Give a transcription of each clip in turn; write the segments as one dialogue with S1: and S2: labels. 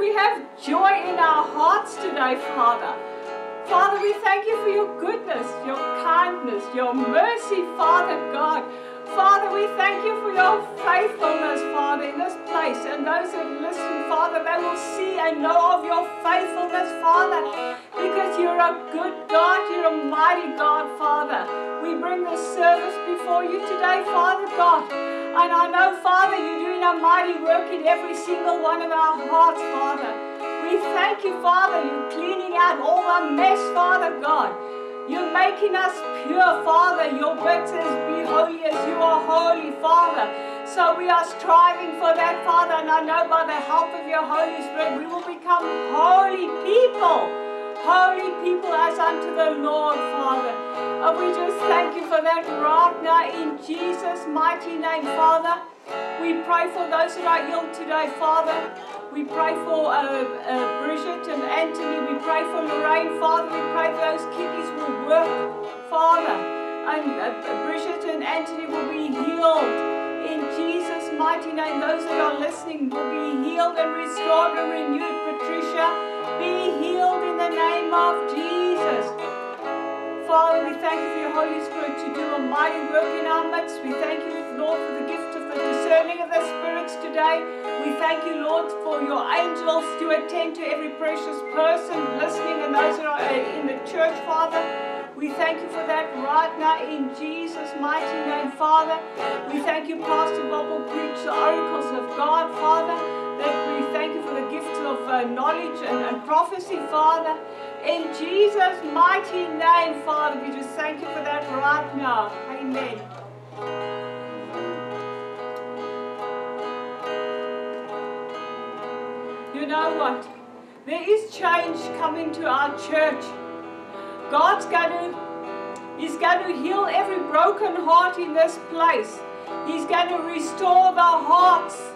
S1: we have joy in our hearts today, Father. Father, we thank you for your goodness, your kindness, your mercy, Father God. Father, we thank you for your faithfulness, Father, in this place. And those that listen, Father, they will see and know of your faithfulness, Father, because you're a good God, you're a mighty God, Father. We bring this service before you today, Father God. And I know, Father, you're doing a mighty work in every single one of our hearts, Father. We thank you, Father, you're cleaning out all the mess, Father God. You're making us pure, Father. Your word says, Be holy as you are holy, Father. So we are striving for that, Father. And I know by the help of your Holy Spirit, we will become holy people. Holy people as unto the Lord, Father. And we just thank you for that right now in Jesus' mighty name, Father. We pray for those that are ill today, Father. We pray for uh, uh, Bridget and Anthony. We pray for Lorraine, Father. We pray those kidneys will work, Father. And uh, Bridget and Anthony will be healed in Jesus' mighty name. Those that are listening will be healed and restored and renewed. Holy Spirit to do a mighty work in our midst. We thank you, Lord, for the gift of the discerning of the spirits today. We thank you, Lord, for your angels to attend to every precious person listening and those that are in the church, Father. We thank you for that right now in Jesus' mighty name, Father. We thank you, Pastor Bob will preach the oracles of God, Father. That we thank you for the gift of uh, knowledge and, and prophecy, Father. In Jesus' mighty name, Father, we just thank you for that right now. Amen. You know what? There is change coming to our church. God's going to, He's going to heal every broken heart in this place. He's going to restore the hearts.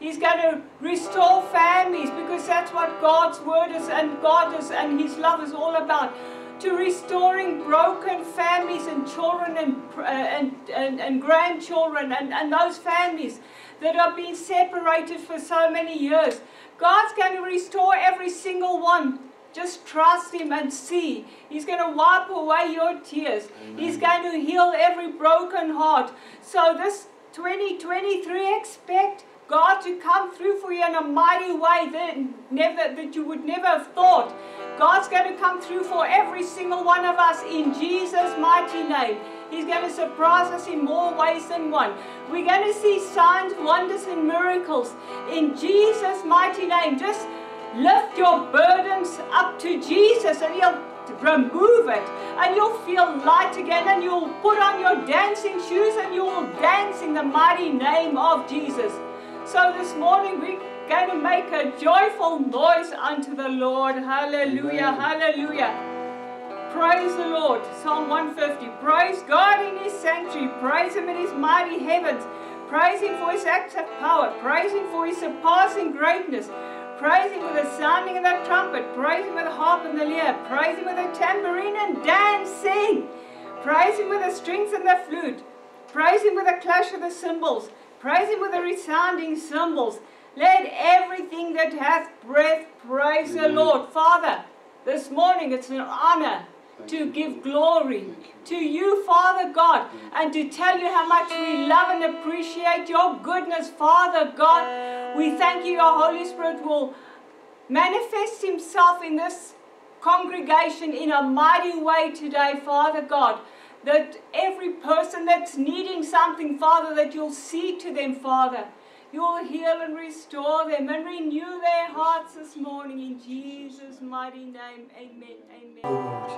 S1: He's going to restore families because that's what God's word is and God is and His love is all about. To restoring broken families and children and, uh, and, and, and grandchildren and, and those families that have been separated for so many years. God's going to restore every single one. Just trust Him and see. He's going to wipe away your tears. Amen. He's going to heal every broken heart. So this 2023, expect God to come through for you in a mighty way that never that you would never have thought. God's going to come through for every single one of us in Jesus' mighty name. He's going to surprise us in more ways than one. We're going to see signs, wonders, and miracles in Jesus' mighty name. Just lift your burdens up to Jesus and He'll remove it and you'll feel light again and you'll put on your dancing shoes and you will dance in the mighty name of Jesus. So this morning we're going to make a joyful noise unto the Lord. Hallelujah, Amen. hallelujah. Praise the Lord. Psalm 150. Praise God in his sanctuary. Praise him in his mighty heavens. Praise him for his acts of power. Praise him for his surpassing greatness. Praise him with the sounding of the trumpet. Praise him with the harp and the lyre. Praise him with the tambourine and dancing. Praise him with the strings and the flute. Praise him with the clash of the cymbals. Praise him with the resounding cymbals. Let everything that hath breath praise the Lord. Father, this morning it's an honor to give glory to you, Father God, and to tell you how much we love and appreciate your goodness, Father God. We thank you, your Holy Spirit will manifest himself in this congregation in a mighty way today, Father God that every person that's needing something, Father, that you'll see to them, Father. You'll heal and restore them and renew their hearts this morning in Jesus' mighty name. Amen. Amen.
S2: Lord,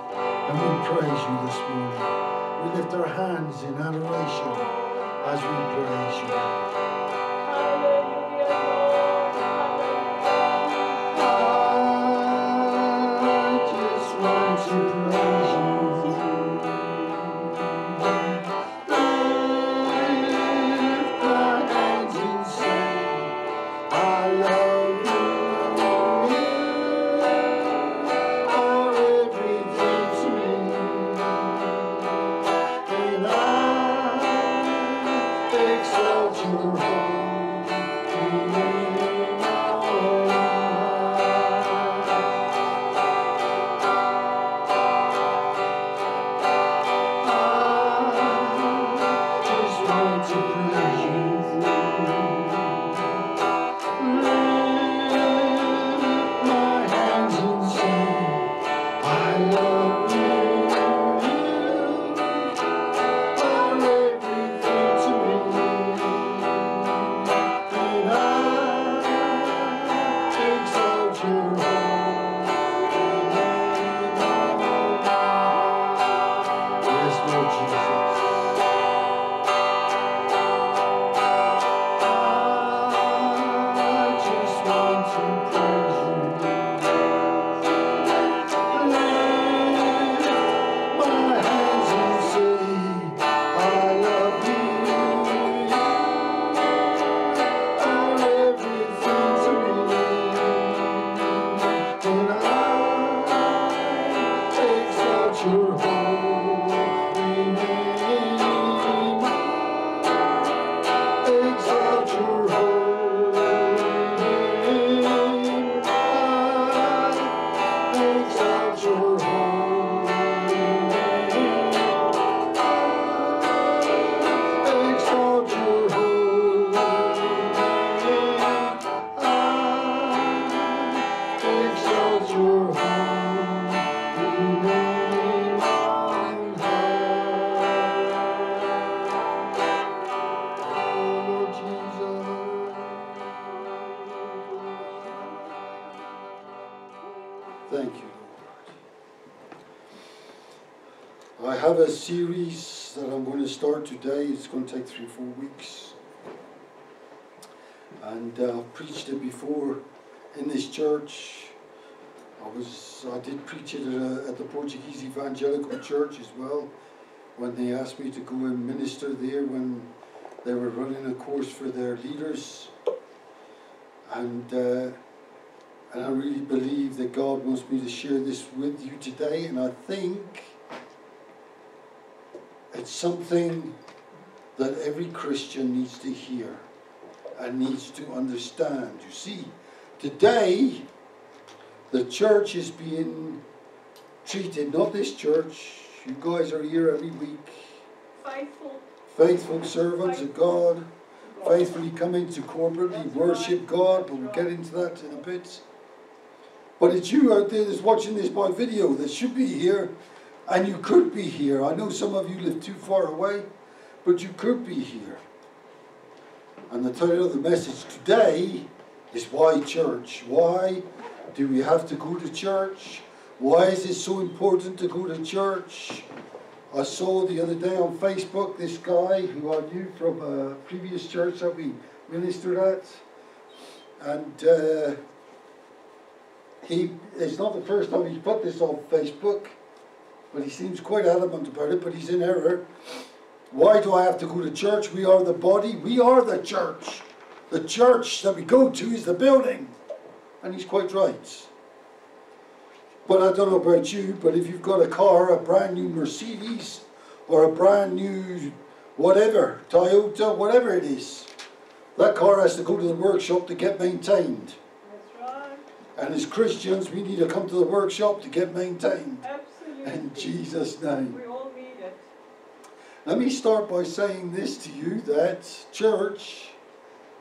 S2: and we praise you this morning. We lift our hands in adoration as we praise you. Series that I'm going to start today. It's going to take three, four weeks. And uh, I've preached it before in this church. I was I did preach it at, a, at the Portuguese Evangelical Church as well when they asked me to go and minister there when they were running a course for their leaders. And uh, and I really believe that God wants me to share this with you today. And I think it's something that every Christian needs to hear and needs to understand. You see, today the church is being treated, not this church, you guys are here every week.
S1: Faithful.
S2: Faithful servants of God, faithfully coming to corporately worship God, but we'll get into that in a bit. But it's you out there that's watching this by video that should be here, and you could be here. I know some of you live too far away, but you could be here. And the title of the message today is Why Church? Why do we have to go to church? Why is it so important to go to church? I saw the other day on Facebook this guy who I knew from a previous church that we ministered at. And uh, he it's not the first time he's put this on Facebook, but he seems quite adamant about it, but he's in error. Why do I have to go to church? We are the body, we are the church. The church that we go to is the building. And he's quite right. But I don't know about you, but if you've got a car, a brand new Mercedes, or a brand new whatever, Toyota, whatever it is, that car has to go to the workshop to get maintained.
S1: That's right.
S2: And as Christians, we need to come to the workshop to get maintained.
S1: Absolutely.
S2: In Jesus' name.
S1: We all need it.
S2: Let me start by saying this to you that church,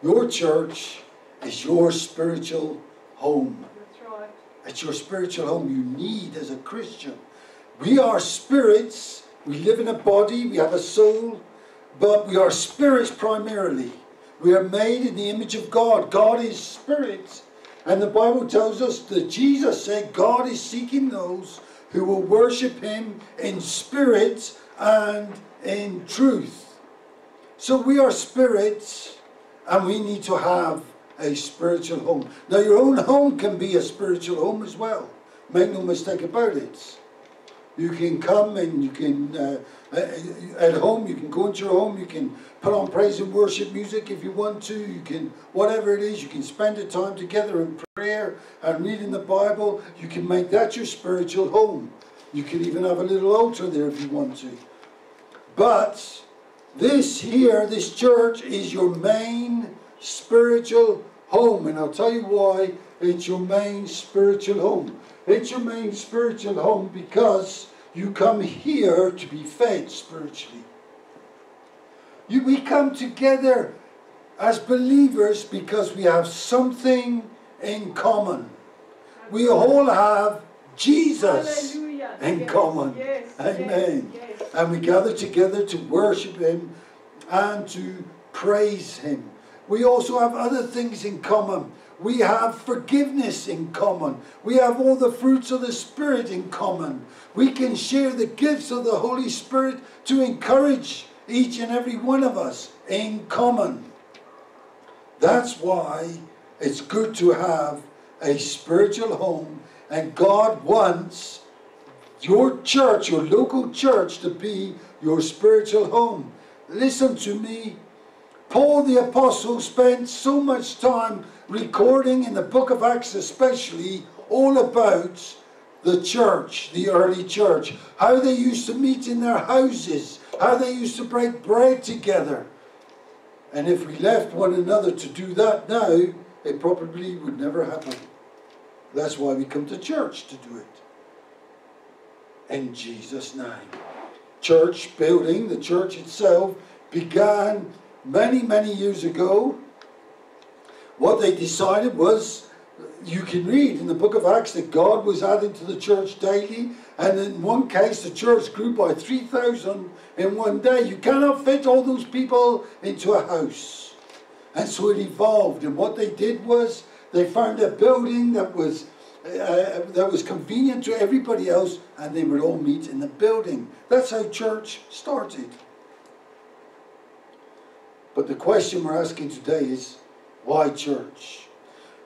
S2: your church, is your spiritual home.
S1: That's right.
S2: It's your spiritual home you need as a Christian. We are spirits. We live in a body. We have a soul. But we are spirits primarily. We are made in the image of God. God is spirit. And the Bible tells us that Jesus said God is seeking those who will worship Him in spirit and in truth. So we are spirits and we need to have a spiritual home. Now, your own home can be a spiritual home as well. Make no mistake about it. You can come and you can, uh, at home, you can go into your home, you can put on praise and worship music if you want to, you can, whatever it is, you can spend the time together in prayer and reading the Bible. You can make that your spiritual home. You can even have a little altar there if you want to. But this here, this church, is your main spiritual home. And I'll tell you why it's your main spiritual home. It's your main spiritual home because you come here to be fed spiritually. You, we come together as believers because we have something in common. We all have Jesus
S1: Hallelujah.
S2: in
S1: yes.
S2: common.
S1: Yes.
S2: Amen.
S1: Yes.
S2: And we gather together to worship Him and to praise Him. We also have other things in common. We have forgiveness in common. We have all the fruits of the Spirit in common. We can share the gifts of the Holy Spirit to encourage each and every one of us in common. That's why it's good to have a spiritual home, and God wants your church, your local church, to be your spiritual home. Listen to me. Paul the Apostle spent so much time recording in the book of Acts, especially, all about the church, the early church, how they used to meet in their houses, how they used to break bread together. And if we left one another to do that now, it probably would never happen. That's why we come to church to do it. In Jesus' name. Church building, the church itself, began many, many years ago. What they decided was, you can read in the book of Acts that God was adding to the church daily, and in one case the church grew by 3,000 in one day. You cannot fit all those people into a house. And so it evolved, and what they did was they found a building that was uh, that was convenient to everybody else, and they would all meet in the building. That's how church started. But the question we're asking today is why church?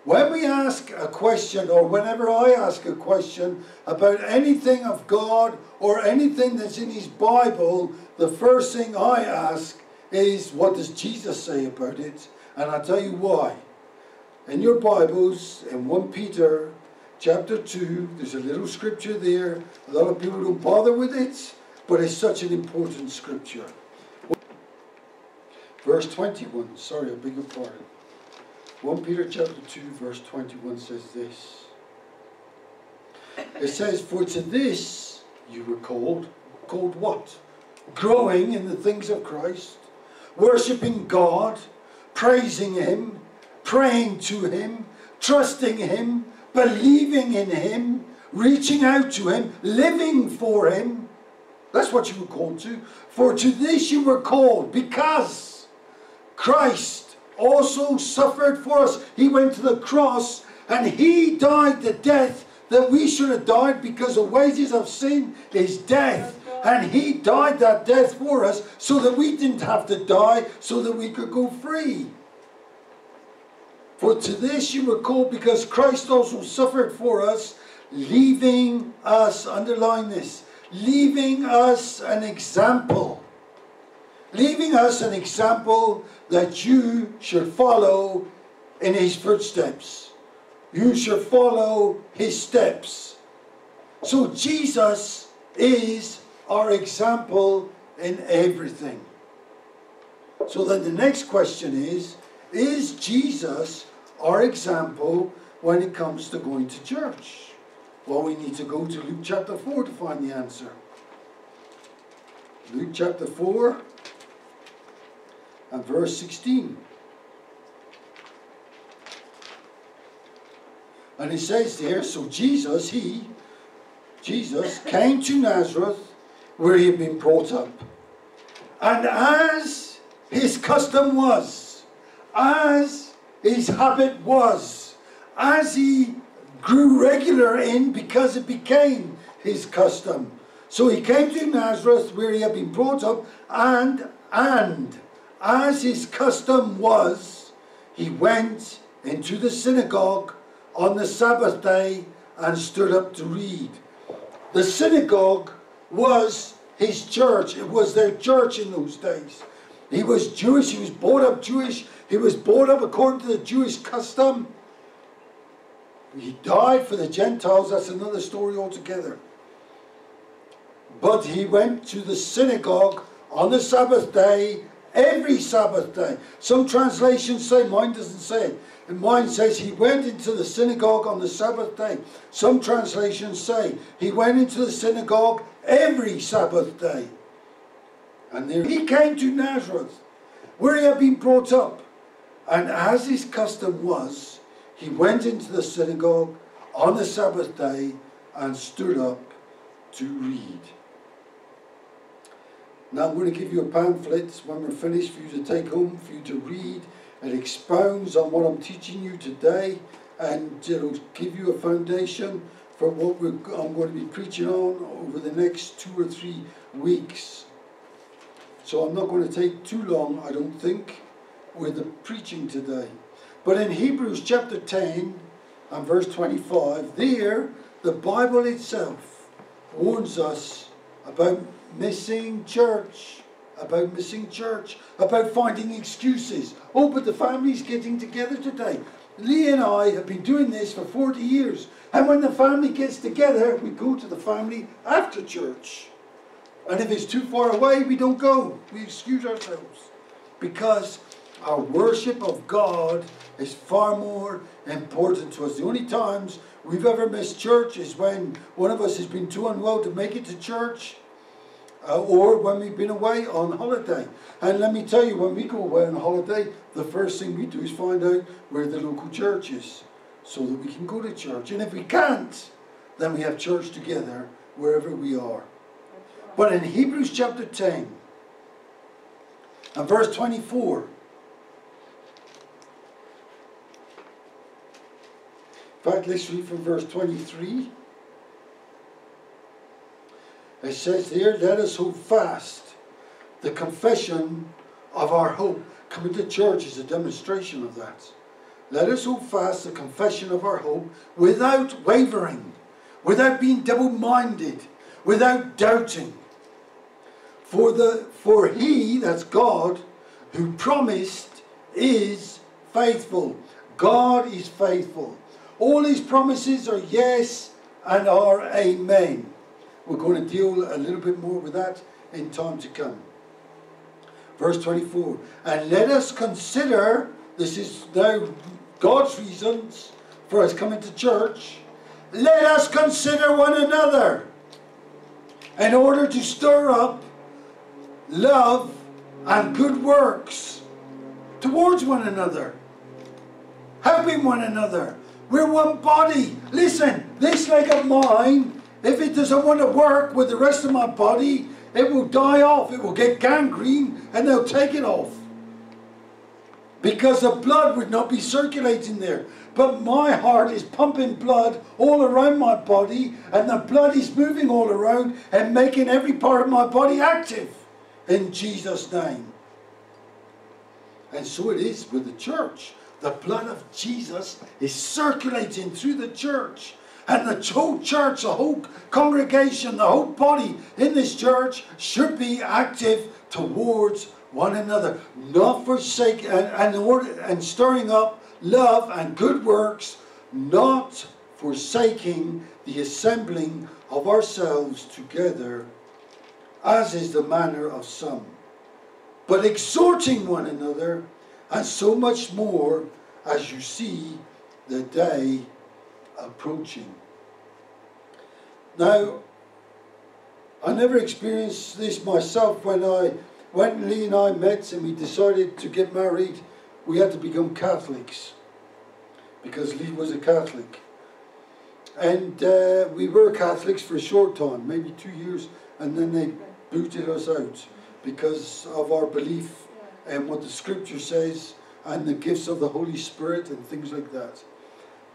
S2: When we ask a question, or whenever I ask a question about anything of God or anything that's in His Bible, the first thing I ask is, what does Jesus say about it? And I'll tell you why. In your Bibles, in 1 Peter chapter 2, there's a little scripture there. A lot of people don't bother with it, but it's such an important scripture. Verse 21, sorry, I beg your pardon. 1 Peter chapter 2, verse 21 says this. It says, For to this you were called. Called what? Growing in the things of Christ, worshipping God, praising Him, praying to Him, trusting Him, believing in Him, reaching out to Him, living for Him. That's what you were called to. For to this you were called, because Christ also suffered for us. He went to the cross and He died the death that we should have died because the wages of sin is death. And He died that death for us so that we didn't have to die, so that we could go free. For to this you were called because Christ also suffered for us, leaving us, underline this, leaving us an example. Leaving us an example that you should follow in his footsteps. You should follow his steps. So Jesus is our example in everything. So then the next question is, is Jesus our example when it comes to going to church? Well, we need to go to Luke chapter 4 to find the answer. Luke chapter 4 and verse 16. And it says there, so Jesus, he, Jesus, came to Nazareth where he had been brought up. And as his custom was, as his habit was, as he grew regular in because it became his custom. So he came to Nazareth where he had been brought up and, and, as his custom was, he went into the synagogue on the Sabbath day and stood up to read. The synagogue was his church. It was their church in those days. He was Jewish. He was brought up Jewish. He was brought up according to the Jewish custom. He died for the Gentiles. That's another story altogether. But he went to the synagogue on the Sabbath day, every Sabbath day. Some translations say, mine doesn't say it. And mine says he went into the synagogue on the Sabbath day. Some translations say he went into the synagogue every Sabbath day. And there he came to Nazareth, where he had been brought up. And as his custom was, he went into the synagogue on the Sabbath day and stood up to read. Now I'm going to give you a pamphlet when we're finished for you to take home, for you to read. It expounds on what I'm teaching you today and it'll give you a foundation for what I'm going to be preaching on over the next two or three weeks. So I'm not going to take too long, I don't think, with the preaching today. But in Hebrews chapter 10 and verse 25, there the Bible itself warns us about missing church, about missing church, about finding excuses. Oh, but the family's getting together today. Lee and I have been doing this for 40 years. And when the family gets together, we go to the family after church. And if it's too far away, we don't go. We excuse ourselves. Because our worship of God is far more important to us. The only times we've ever missed church is when one of us has been too unwell to make it to church uh, or when we've been away on holiday. And let me tell you, when we go away on holiday, the first thing we do is find out where the local church is so that we can go to church. And if we can't, then we have church together wherever we are. But in Hebrews chapter 10 and verse 24, In fact, let's read from verse 23. It says here, let us hold fast the confession of our hope. Coming to church is a demonstration of that. Let us hold fast the confession of our hope without wavering, without being double minded, without doubting. For, the, for he, that's God, who promised is faithful. God is faithful. All his promises are yes and are amen. We're going to deal a little bit more with that in time to come. Verse 24. And let us consider, this is now God's reasons for us coming to church. Let us consider one another in order to stir up love and good works towards one another, helping one another. We're one body. Listen, this leg of mine, if it doesn't want to work with the rest of my body, it will die off. It will get gangrene and they'll take it off. Because the blood would not be circulating there. But my heart is pumping blood all around my body, and the blood is moving all around and making every part of my body active in Jesus' name. And so it is with the church. The blood of Jesus is circulating through the church. And the whole church, the whole congregation, the whole body in this church should be active towards one another, not forsaking and, and, and stirring up love and good works, not forsaking the assembling of ourselves together, as is the manner of some, but exhorting one another, and so much more as you see the day approaching. Now, I never experienced this myself when I when Lee and I met and we decided to get married, we had to become Catholics because Lee was a Catholic. And uh, we were Catholics for a short time, maybe two years, and then they booted us out because of our belief and what the scripture says and the gifts of the Holy Spirit and things like that.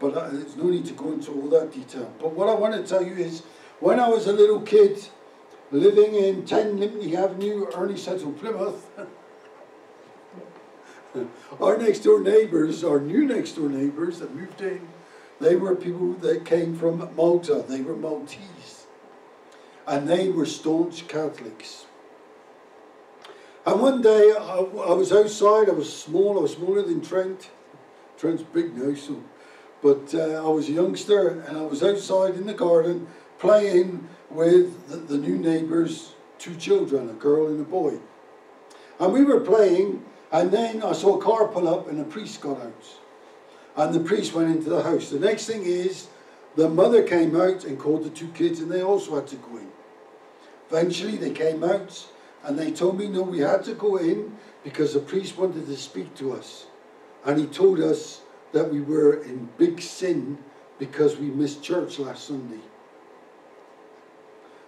S2: But uh, there's no need to go into all that detail. But what I want to tell you is, when I was a little kid, living in 10 Lympne Avenue, Ernesettle, Plymouth, our next door neighbours, our new next door neighbours that moved in, they were people that came from Malta. They were Maltese. And they were staunch Catholics. And one day I, I was outside, I was small, I was smaller than Trent. Trent's big now, so. But uh, I was a youngster and I was outside in the garden playing with the, the new neighbors, two children, a girl and a boy. And we were playing, and then I saw a car pull up, and a priest got out. And the priest went into the house. The next thing is, the mother came out and called the two kids, and they also had to go in. Eventually, they came out, and they told me, no, we had to go in because the priest wanted to speak to us. And he told us that we were in big sin because we missed church last Sunday.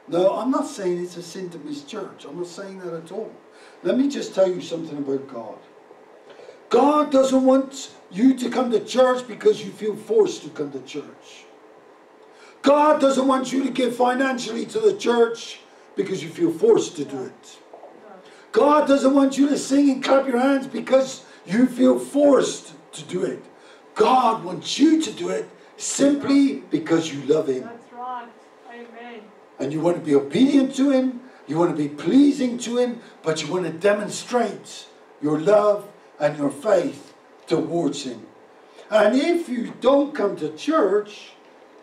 S2: No, I'm not saying it's a sin to miss church. I'm not saying that at all. Let me just tell you something about God. God doesn't want you to come to church because you feel forced to come to church. God doesn't want you to give financially to the church because you feel forced to do it. God doesn't want you to sing and clap your hands because you feel forced to do it. God wants you to do it simply because you love Him. And you want to be obedient to Him, you want to be pleasing to Him, but you want to demonstrate your love and your faith towards Him. And if you don't come to church,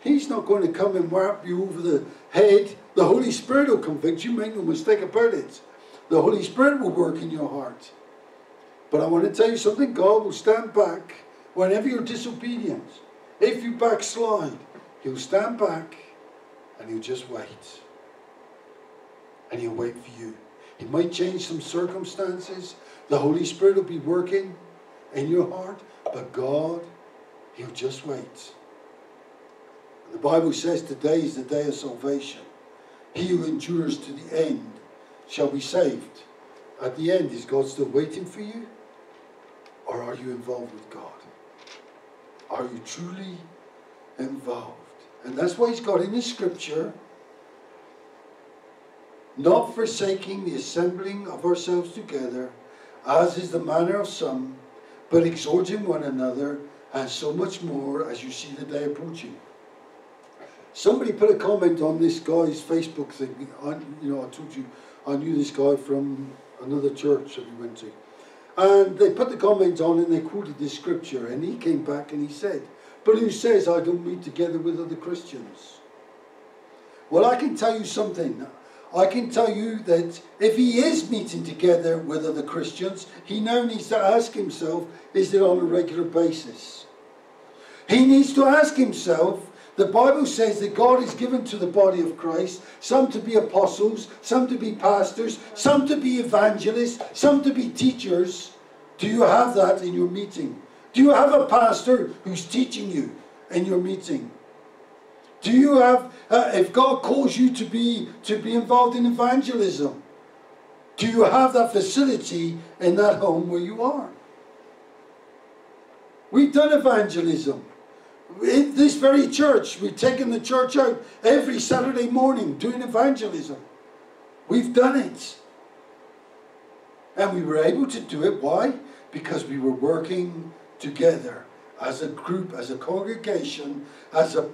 S2: He's not going to come and rap you over the head. The Holy Spirit will convict you, make no mistake about it. The Holy Spirit will work in your heart. But I want to tell you something God will stand back whenever you're disobedient. If you backslide, He'll stand back and He'll just wait. And He'll wait for you. He might change some circumstances. The Holy Spirit will be working in your heart. But God, He'll just wait. The Bible says today is the day of salvation. He who endures to the end shall be saved. At the end, is God still waiting for you? Or are you involved with God? Are you truly involved. And that's why he's got in the scripture not forsaking the assembling of ourselves together, as is the manner of some, but exhorting one another, and so much more as you see the day approaching. Somebody put a comment on this guy's Facebook thing. I, you know, I told you I knew this guy from another church that we went to. And they put the comment on and they quoted this scripture, and he came back and he said, But who says I don't meet together with other Christians? Well, I can tell you something. I can tell you that if he is meeting together with other Christians, he now needs to ask himself, is it on a regular basis? He needs to ask himself, the Bible says that God has given to the body of Christ some to be apostles, some to be pastors, some to be evangelists, some to be teachers. Do you have that in your meeting? Do you have a pastor who's teaching you in your meeting? Do you have, uh, if God calls you to be, to be involved in evangelism, do you have that facility in that home where you are? We've done evangelism. In this very church, we've taken the church out every Saturday morning doing evangelism. We've done it. And we were able to do it. Why? Because we were working together as a group, as a congregation, as a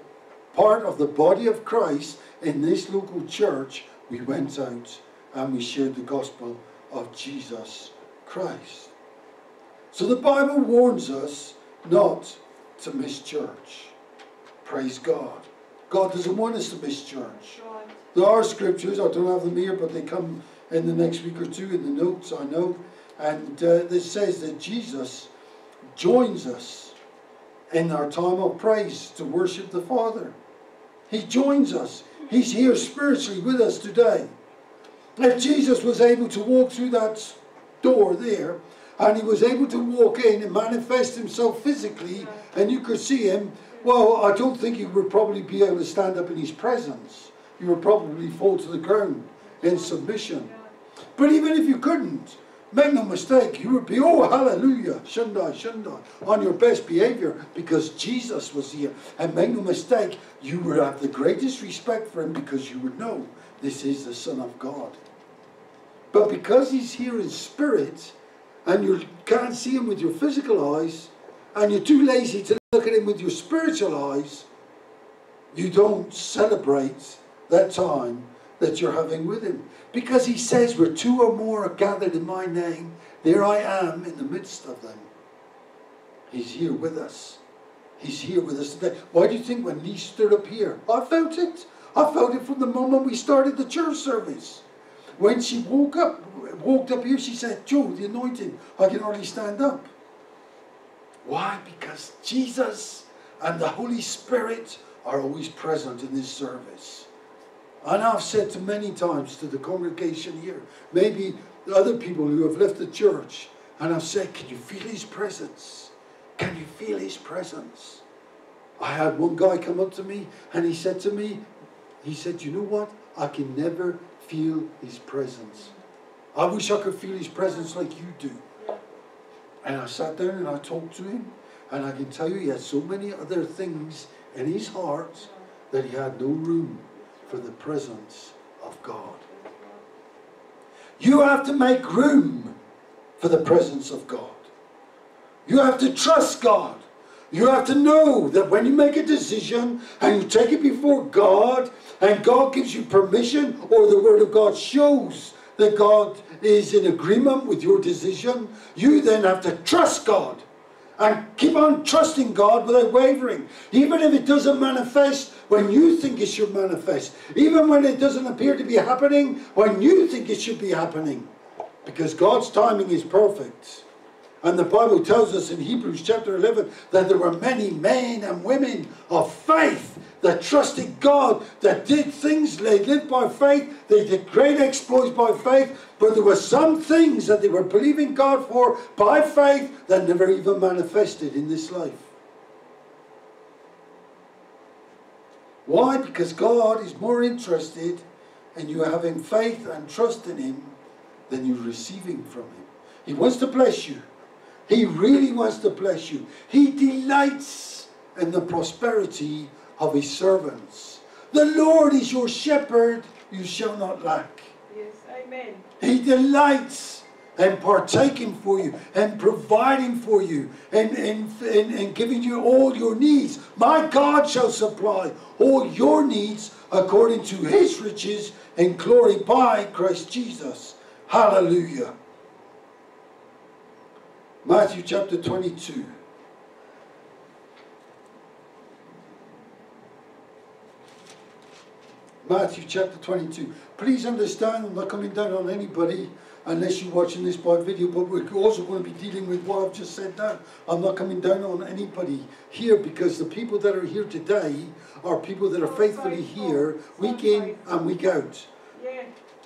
S2: part of the body of Christ in this local church, we went out and we shared the gospel of Jesus Christ. So the Bible warns us not to miss church. Praise God. God doesn't want us to miss church. There are scriptures, I don't have them here, but they come in the next week or two in the notes, I know. And uh, this says that Jesus joins us in our time of praise to worship the Father. He joins us. He's here spiritually with us today. If Jesus was able to walk through that door there, and he was able to walk in and manifest himself physically, and you could see him, well, I don't think you would probably be able to stand up in his presence. You would probably fall to the ground in submission. But even if you couldn't, Make no mistake, you would be, oh, hallelujah, Shundai, Shundai, on your best behavior because Jesus was here. And make no mistake, you would have the greatest respect for him because you would know this is the Son of God. But because he's here in spirit and you can't see him with your physical eyes and you're too lazy to look at him with your spiritual eyes, you don't celebrate that time that you're having with him. Because he says, where two or more are gathered in my name, there I am in the midst of them. He's here with us. He's here with us today. Why do you think when he stood up here? I felt it. I felt it from the moment we started the church service. When she woke up, walked up here, she said, Joe, the anointing, I can hardly stand up. Why? Because Jesus and the Holy Spirit are always present in this service. And I've said to many times to the congregation here, maybe other people who have left the church, and I've said, Can you feel his presence? Can you feel his presence? I had one guy come up to me and he said to me, he said, You know what? I can never feel his presence. I wish I could feel his presence like you do. And I sat down and I talked to him, and I can tell you he had so many other things in his heart that he had no room for the presence of God. You have to make room for the presence of God. You have to trust God. You have to know that when you make a decision and you take it before God and God gives you permission or the Word of God shows that God is in agreement with your decision, you then have to trust God and keep on trusting God without wavering. Even if it doesn't manifest when you think it should manifest. Even when it doesn't appear to be happening when you think it should be happening. Because God's timing is perfect. And the Bible tells us in Hebrews chapter 11 that there were many men and women of faith that trusted God, that did things, they lived by faith, they did great exploits by faith, but there were some things that they were believing God for by faith that never even manifested in this life. Why? Because God is more interested in you having faith and trust in Him than you receiving from Him. He wants to bless you. He really wants to bless you. He delights in the prosperity of his servants. The Lord is your shepherd, you shall not lack.
S1: Yes, amen.
S2: He delights in partaking for you and providing for you and, and, and, and giving you all your needs. My God shall supply all your needs according to his riches and glory by Christ Jesus. Hallelujah. Matthew chapter 22. Matthew chapter 22. Please understand, I'm not coming down on anybody unless you're watching this by video, but we're also going to be dealing with what I've just said now. I'm not coming down on anybody here because the people that are here today are people that are faithfully here week in and week out.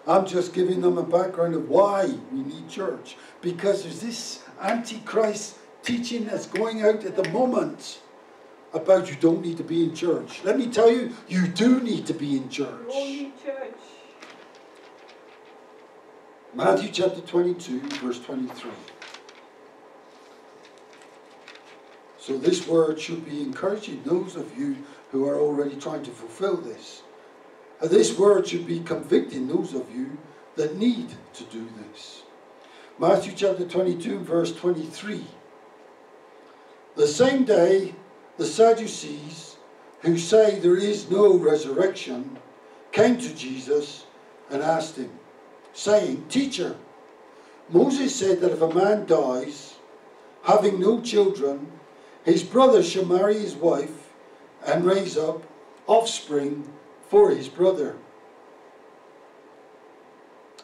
S2: I'm just giving them a background of why we need church. Because there's this antichrist teaching that's going out at the moment about you don't need to be in church. Let me tell you, you do need to be in church.
S1: church.
S2: Matthew chapter 22, verse 23. So this word should be encouraging those of you who are already trying to fulfill this. And this word should be convicting those of you that need to do this. Matthew chapter 22, verse 23. The same day, the Sadducees, who say there is no resurrection, came to Jesus and asked him, saying, Teacher, Moses said that if a man dies, having no children, his brother shall marry his wife and raise up offspring for his brother.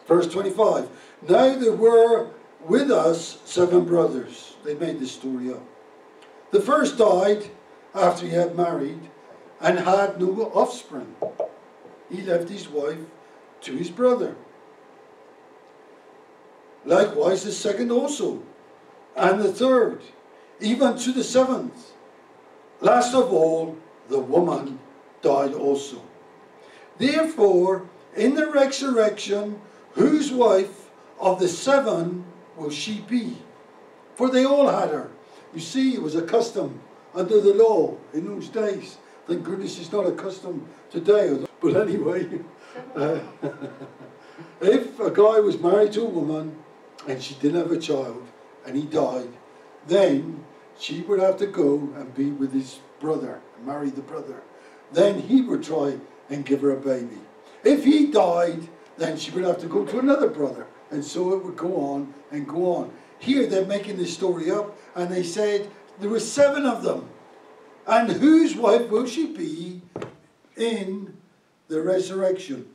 S2: Verse 25 Now there were with us seven brothers. They made this story up. The first died after he had married and had no offspring. He left his wife to his brother. Likewise, the second also, and the third, even to the seventh. Last of all, the woman died also. Therefore, in the resurrection, whose wife of the seven will she be? For they all had her. You see, it was a custom under the law in those days. Thank goodness it's not a custom today. But anyway, uh, if a guy was married to a woman and she didn't have a child and he died, then she would have to go and be with his brother, and marry the brother. Then he would try and give her a baby. If he died, then she would have to go to another brother. And so it would go on and go on. Here they're making this story up and they said there were seven of them. And whose wife will she be in the resurrection?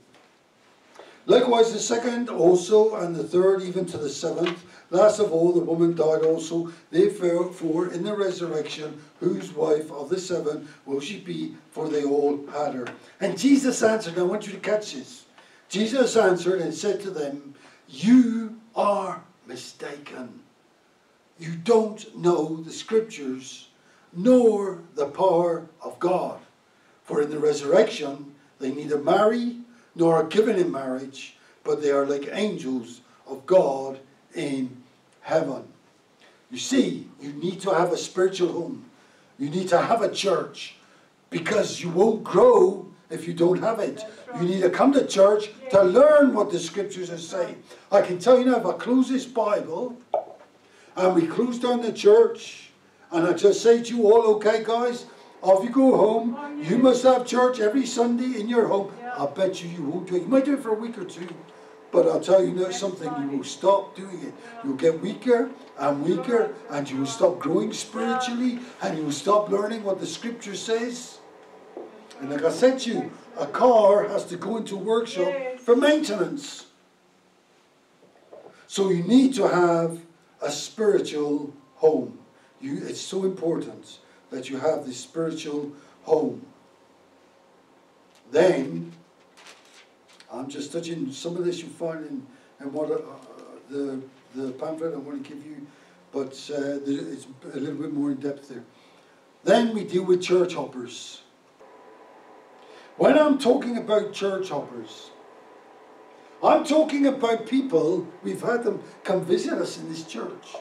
S2: Likewise, the second also, and the third, even to the seventh. Last of all, the woman died also. Therefore, in the resurrection, whose wife of the seven will she be? For they all had her. And Jesus answered, I want you to catch this. Jesus answered and said to them, You are mistaken. You don't know the scriptures, nor the power of God. For in the resurrection, they neither marry nor are given in marriage, but they are like angels of God in heaven. You see, you need to have a spiritual home. You need to have a church because you won't grow if you don't have it. You need to come to church to learn what the scriptures are saying. I can tell you now, if I close this Bible and we close down the church, and I just say to you all, okay, guys, off you go home. You must have church every Sunday in your home. I bet you you won't do it. You might do it for a week or two, but I'll tell you now something, you will stop doing it. You'll get weaker and weaker, and you will stop growing spiritually, and you will stop learning what the scripture says. And like I said to you, a car has to go into a workshop for maintenance. So you need to have a spiritual home. You, it's so important that you have this spiritual home. Then, I'm just touching some of this you find in, in what uh, the, the pamphlet I want to give you, but uh, it's a little bit more in depth there. Then we deal with church hoppers. When I'm talking about church hoppers, I'm talking about people, we've had them come visit us in this church.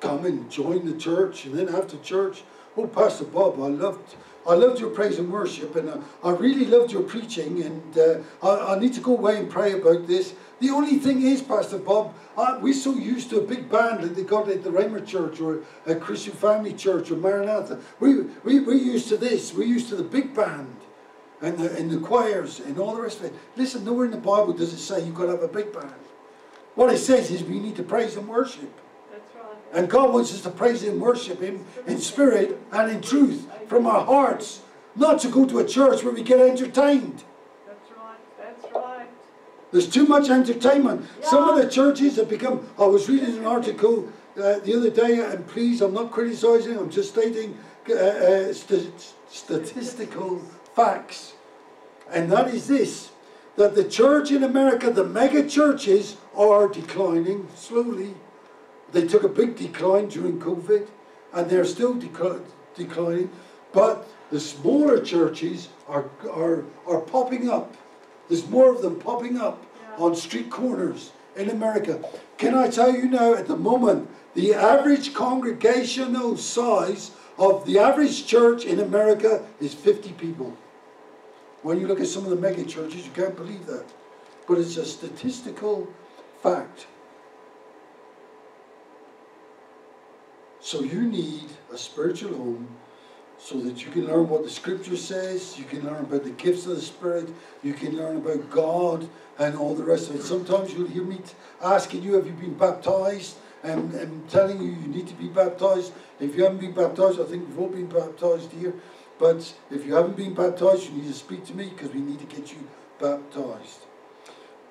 S2: Come and join the church, and then after church, Oh, Pastor Bob, I loved, I loved your praise and worship, and uh, I really loved your preaching, and uh, I, I need to go away and pray about this. The only thing is, Pastor Bob, uh, we're so used to a big band like they got at the Rhema Church or a Christian Family Church or Maranatha. We, we, we're used to this. We're used to the big band and the, and the choirs and all the rest of it. Listen, nowhere in the Bible does it say you've got to have a big band. What it says is we need to praise and worship.
S1: That's right.
S2: And God wants us to praise and worship Him in spirit and in truth from our hearts, not to go to a church where we get entertained.
S1: That's right. That's right.
S2: There's too much entertainment. Some of the churches have become. I was reading an article uh, the other day, and please, I'm not criticizing, I'm just stating uh, uh, st- statistical facts. And that is this that the church in America, the mega churches, are declining slowly. They took a big decline during COVID, and they're still decli- declining. But the smaller churches are, are, are popping up. There's more of them popping up
S1: Yeah.
S2: on street corners in America. Can I tell you now, at the moment, the average congregational size of the average church in America is 50 people. When you look at some of the mega churches, you can't believe that. But it's a statistical fact. So you need a spiritual home so that you can learn what the scripture says, you can learn about the gifts of the Spirit, you can learn about God and all the rest of it. Sometimes you'll hear me asking you, Have you been baptized? And, and telling you you need to be baptized. If you haven't been baptized, I think we've all been baptized here. But if you haven't been baptized, you need to speak to me because we need to get you baptized.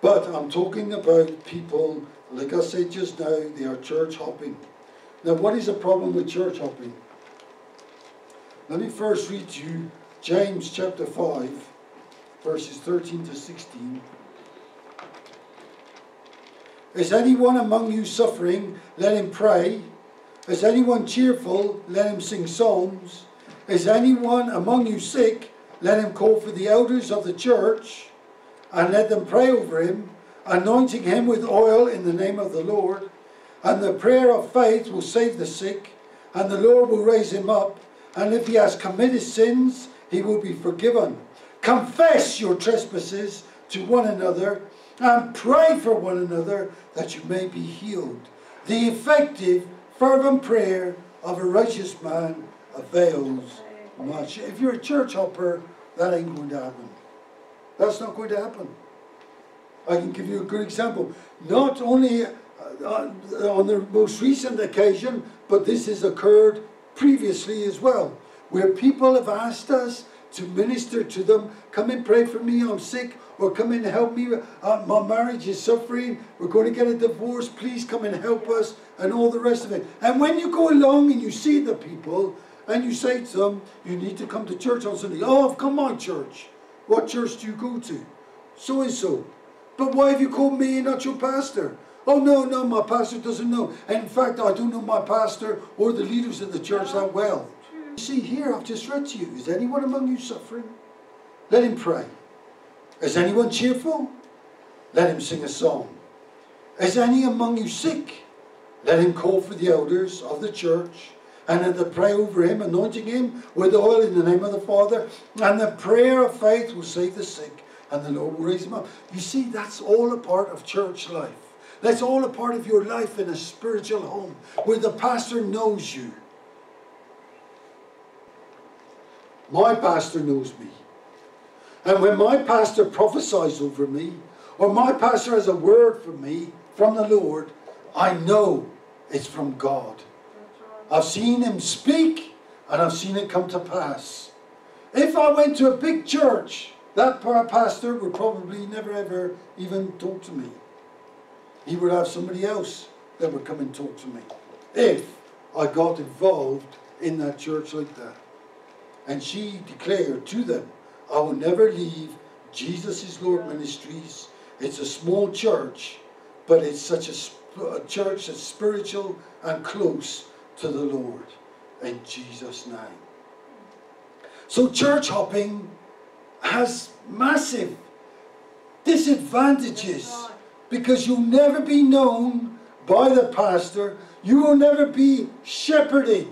S2: But I'm talking about people, like I said just now, they are church hopping. Now, what is the problem with church hopping? Let me first read to you James chapter 5, verses 13 to 16. Is anyone among you suffering? Let him pray. Is anyone cheerful? Let him sing psalms. Is anyone among you sick? Let him call for the elders of the church and let them pray over him, anointing him with oil in the name of the Lord. And the prayer of faith will save the sick, and the Lord will raise him up. And if he has committed sins, he will be forgiven. Confess your trespasses to one another and pray for one another that you may be healed. The effective, fervent prayer of a righteous man avails much. If you're a church hopper, that ain't going to happen. That's not going to happen. I can give you a good example. Not only uh, on the most recent occasion, but this has occurred previously as well, where people have asked us to minister to them. Come and pray for me, I'm sick, or come and help me, uh, my marriage is suffering, we're going to get a divorce, please come and help us, and all the rest of it. And when you go along and you see the people, and you say to them, you need to come to church on Sunday. Oh, I've come my church. What church do you go to? So and so. But why have you called me and not your pastor? Oh, no, no, my pastor doesn't know. And in fact, I don't know my pastor or the leaders of the church that well. You see, here I've just read to you. Is anyone among you suffering? Let him pray. Is anyone cheerful? Let him sing a song. Is any among you sick? Let him call for the elders of the church and let them pray over him, anointing him with oil in the name of the Father. And the prayer of faith will save the sick, and the Lord will raise him up. You see, that's all a part of church life. That's all a part of your life in a spiritual home where the pastor knows you. My pastor knows me. And when my pastor prophesies over me, or my pastor has a word for me from the Lord, I know it's from God. I've seen him speak and I've seen it come to pass. If I went to a big church, that pastor would probably never ever even talk to me. He would have somebody else that would come and talk to me. If I got involved in that church like that. And she declared to them, I will never leave Jesus Lord Ministries. It's a small church, but it's such a, a church that's spiritual and close to the Lord. In Jesus' name. So church hopping has massive disadvantages because you'll never be known by the pastor. You will never be shepherded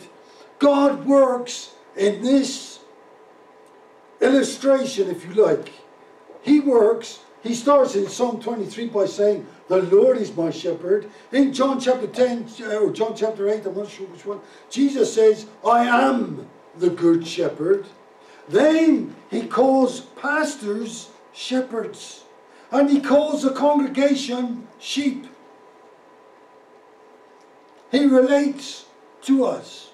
S2: God works in this illustration, if you like. He works, he starts in Psalm 23 by saying, The Lord is my shepherd. In John chapter 10, uh, or John chapter 8, I'm not sure which one, Jesus says, I am the good shepherd. Then he calls pastors shepherds. And he calls the congregation sheep. He relates to us.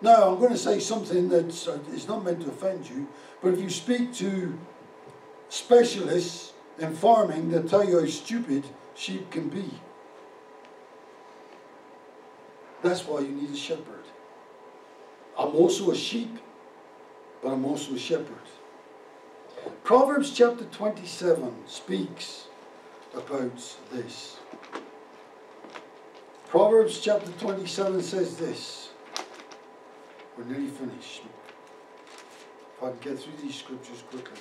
S2: Now, I'm going to say something that's uh, is not meant to offend you, but if you speak to specialists in farming, they'll tell you how stupid sheep can be. That's why you need a shepherd. I'm also a sheep, but I'm also a shepherd. Proverbs chapter 27 speaks about this. Proverbs chapter 27 says this. We're nearly finished. If I can get through these scriptures quickly.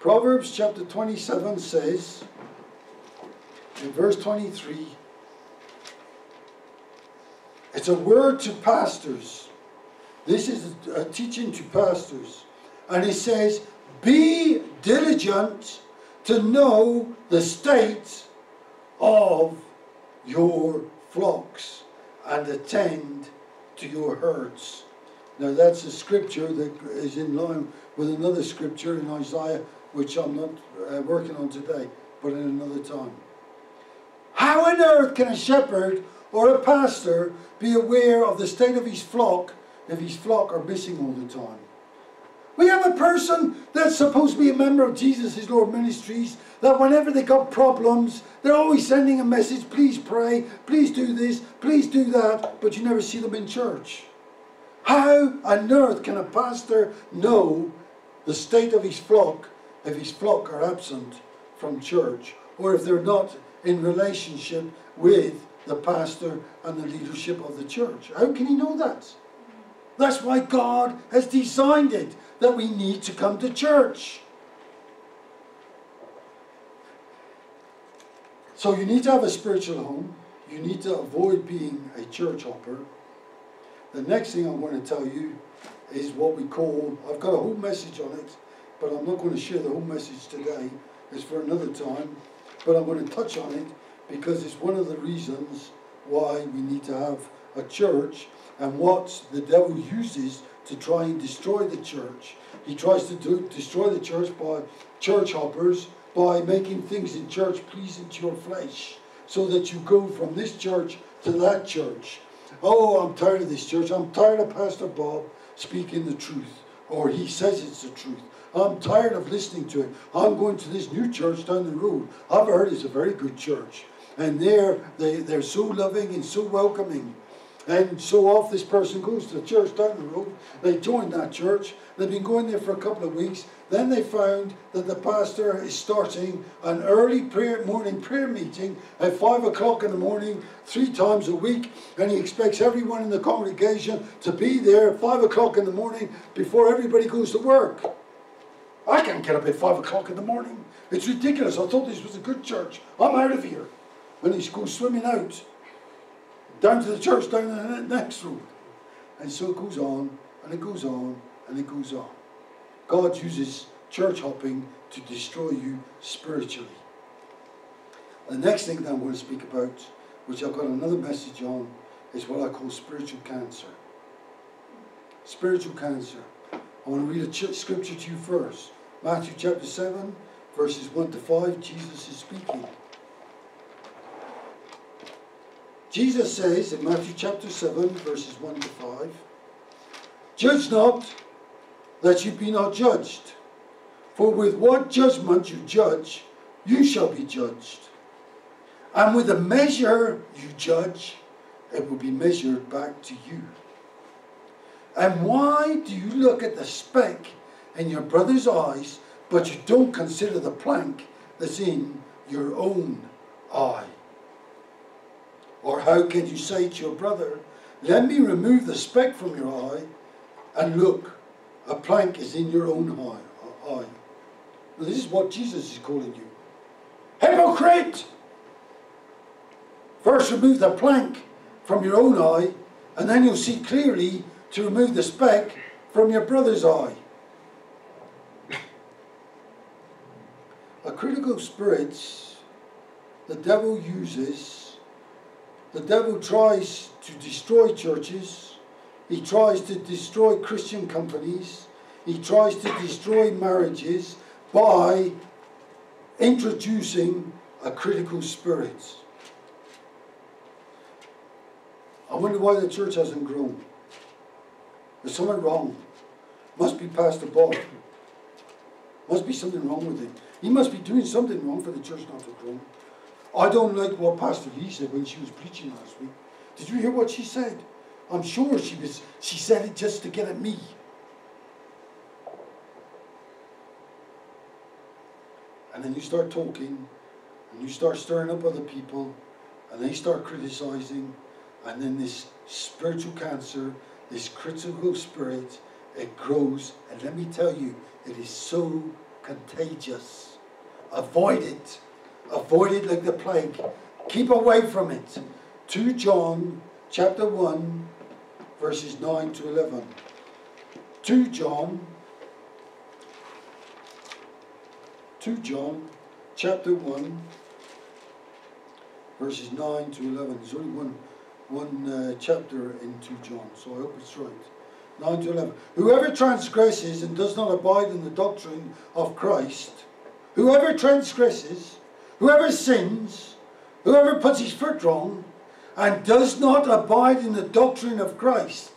S2: Proverbs chapter 27 says, in verse 23, it's a word to pastors. This is a teaching to pastors. And it says, Be diligent to know the state of your flocks and attend to your herds. Now that's a scripture that is in line with another scripture in Isaiah, which I'm not uh, working on today, but in another time. How on earth can a shepherd or a pastor be aware of the state of his flock if his flock are missing all the time? We have a person that's supposed to be a member of Jesus Is Lord Ministries, that whenever they got problems, they're always sending a message, please pray, please do this, please do that, but you never see them in church. How on earth can a pastor know the state of his flock if his flock are absent from church or if they're not in relationship with the pastor and the leadership of the church? How can he know that? That's why God has designed it that we need to come to church. So you need to have a spiritual home. You need to avoid being a church hopper. The next thing I'm going to tell you is what we call, I've got a whole message on it, but I'm not going to share the whole message today. It's for another time. But I'm going to touch on it because it's one of the reasons why we need to have a church and what the devil uses to try and destroy the church. He tries to do, destroy the church by church hoppers, by making things in church pleasing to your flesh, so that you go from this church to that church. Oh, I'm tired of this church. I'm tired of Pastor Bob speaking the truth, or he says it's the truth. I'm tired of listening to it. I'm going to this new church down the road. I've heard it's a very good church. And there, they, they're so loving and so welcoming. And so off this person goes to the church down the road. They join that church. They've been going there for a couple of weeks. Then they found that the pastor is starting an early prayer, morning prayer meeting at 5 o'clock in the morning, three times a week. And he expects everyone in the congregation to be there at 5 o'clock in the morning before everybody goes to work. I can't get up at 5 o'clock in the morning. It's ridiculous. I thought this was a good church. I'm out of here. And he goes swimming out down to the church down the next road. And so it goes on, and it goes on, and it goes on. God uses church hopping to destroy you spiritually. The next thing that I'm going to speak about, which I've got another message on, is what I call spiritual cancer. Spiritual cancer. I want to read a scripture to you first. Matthew chapter 7, verses 1 to 5. Jesus is speaking. Jesus says in Matthew chapter 7, verses 1 to 5, Judge not that you be not judged. For with what judgment you judge, you shall be judged. And with the measure you judge, it will be measured back to you. And why do you look at the speck in your brother's eyes, but you don't consider the plank that's in your own eye? Or how can you say to your brother, Let me remove the speck from your eye, and look, a plank is in your own eye. this is what Jesus is calling you. Hypocrite! First remove the plank from your own eye, And then you'll see clearly to remove the speck from your brother's eye. Critical spirits the devil uses, the devil tries to destroy churches, he tries to destroy Christian companies, he tries to destroy marriages by introducing a critical spirit. I wonder why the church hasn't grown. There's something wrong. Must be Pastor Bob. Must be something wrong with him. He must be doing something wrong for the church not to grow. I don't like what Pastor Lee said when she was preaching last week. Did you hear what she said? I'm sure she was she said it just to get at me. And then you start talking and you start stirring up other people and they start criticizing and then this spiritual cancer, this critical spirit, it grows and let me tell you, it is so contagious. Avoid it. Avoid it like the plague. Keep away from it. 2 John chapter 1 verses 9 to 11. 2 John 2 John chapter 1 verses 9 to 11. There's only one, one uh, chapter in 2 John, so I hope it's right. 9 to 11. Whoever transgresses and does not abide in the doctrine of Christ, whoever transgresses, whoever sins, whoever puts his foot wrong, and does not abide in the doctrine of Christ,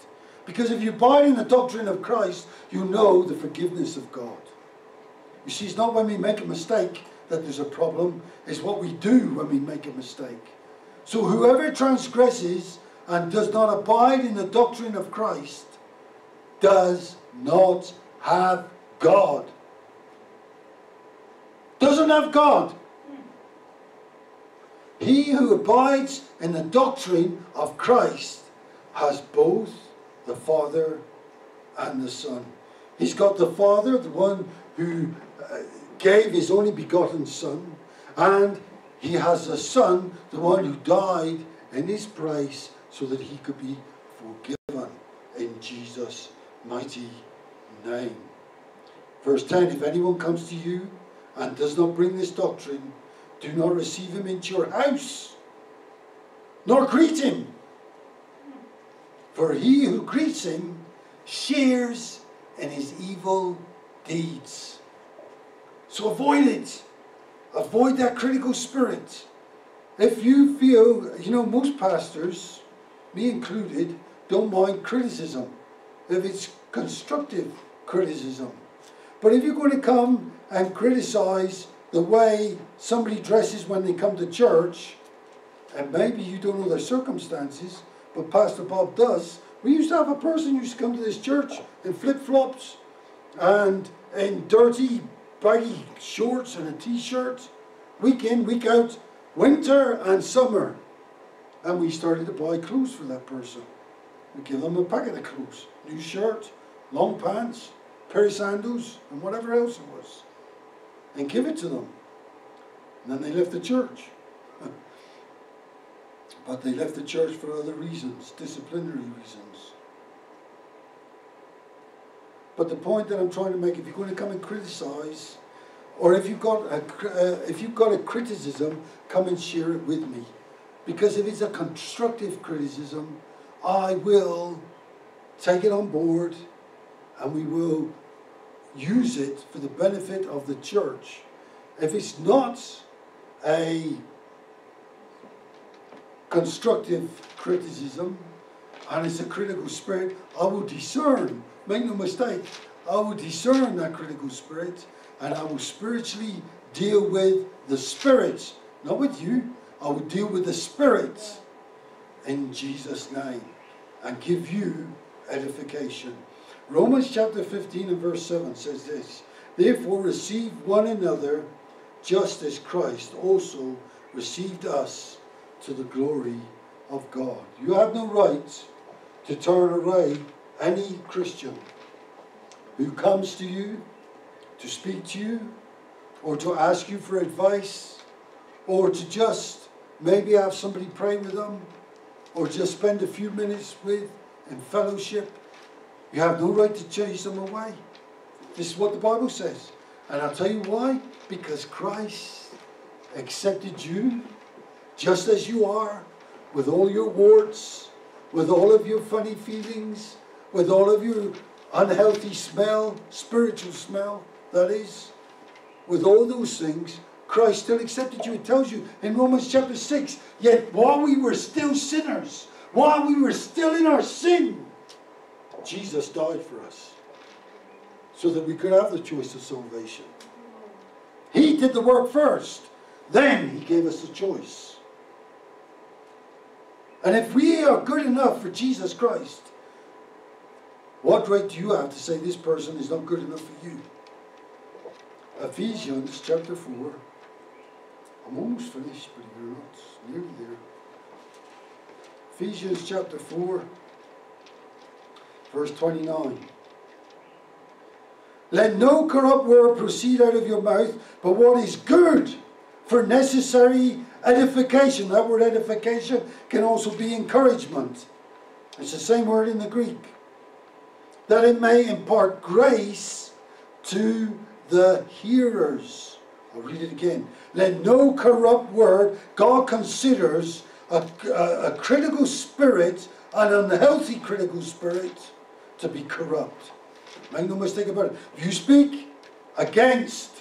S2: because if you abide in the doctrine of Christ, you know the forgiveness of God. You see, it's not when we make a mistake that there's a problem, it's what we do when we make a mistake. So whoever transgresses and does not abide in the doctrine of Christ does not have God. Doesn't have God. He who abides in the doctrine of Christ has both the Father and the Son. He's got the Father, the one who uh, gave his only begotten Son, and he has a Son, the one who died in his place so that he could be forgiven in Jesus' mighty name. Verse 10 If anyone comes to you and does not bring this doctrine, do not receive him into your house, nor greet him. For he who greets him shares in his evil deeds. So avoid it. Avoid that critical spirit. If you feel, you know, most pastors, me included, don't mind criticism if it's constructive criticism. But if you're going to come and criticize the way somebody dresses when they come to church, and maybe you don't know their circumstances, but Pastor Bob does. We used to have a person who used to come to this church in flip-flops and in dirty, baggy shorts and a t-shirt, week in, week out, winter and summer. And we started to buy clothes for that person. We give them a packet of clothes. New shirt, long pants, pair of sandals, and whatever else it was. And give it to them. And then they left the church. but they left the church for other reasons, disciplinary reasons. But the point that I'm trying to make, if you're going to come and criticize, or if you've got a, uh, if you've got a criticism, come and share it with me. Because if it's a constructive criticism, I will take it on board and we will use it for the benefit of the church. If it's not a constructive criticism and it's a critical spirit, I will discern, make no mistake, I will discern that critical spirit and I will spiritually deal with the spirits, not with you. I will deal with the spirits in Jesus' name and give you edification. Romans chapter 15 and verse 7 says this Therefore receive one another just as Christ also received us to the glory of God. You have no right to turn away any Christian who comes to you to speak to you or to ask you for advice or to just maybe have somebody pray with them or just spend a few minutes with in fellowship. You have no right to chase them away. This is what the Bible says. And I'll tell you why. Because Christ accepted you just as you are, with all your warts, with all of your funny feelings, with all of your unhealthy smell, spiritual smell, that is, with all those things, Christ still accepted you. It tells you in Romans chapter 6, yet while we were still sinners, while we were still in our sin, Jesus died for us so that we could have the choice of salvation. He did the work first, then He gave us the choice. And if we are good enough for Jesus Christ, what right do you have to say this person is not good enough for you? Ephesians chapter 4. I'm almost finished, but you're not nearly there. Ephesians chapter 4, verse 29. Let no corrupt word proceed out of your mouth, but what is good for necessary edification. That word edification can also be encouragement. It's the same word in the Greek. That it may impart grace to the hearers. I'll read it again. Let no corrupt word, God considers a, a, a critical spirit, an unhealthy critical spirit, to be corrupt. Make no mistake about it. You speak against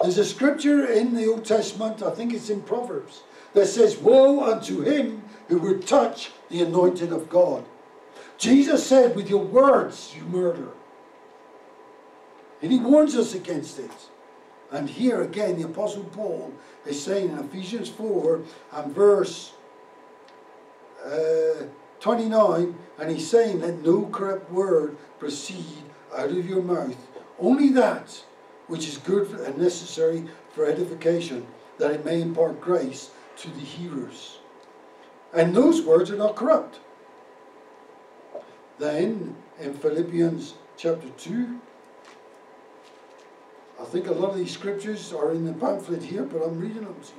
S2: there's a scripture in the Old Testament, I think it's in Proverbs, that says, Woe unto him who would touch the anointed of God. Jesus said, With your words you murder. And he warns us against it. And here again, the Apostle Paul is saying in Ephesians 4 and verse uh, 29, and he's saying, Let no corrupt word proceed out of your mouth, only that which is good and necessary for edification, that it may impart grace to the hearers. And those words are not corrupt. Then, in Philippians chapter 2, I think a lot of these scriptures are in the pamphlet here, but I'm reading them to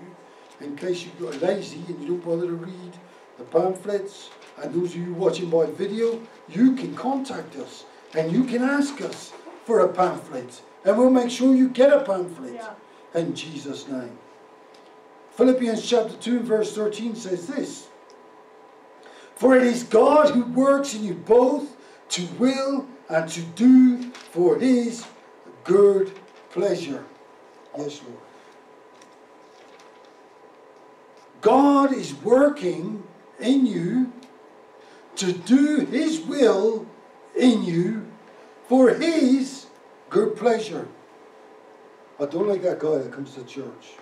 S2: you in case you're lazy and you don't bother to read the pamphlets. And those of you watching by video, you can contact us and you can ask us for a pamphlet and we'll make sure you get a pamphlet yeah. in Jesus' name. Philippians chapter 2 verse 13 says this For it is God who works in you both to will and to do for his good pleasure. Yes, Lord. God is working in you to do his will in you for his good pleasure. I don't like that guy that comes to church.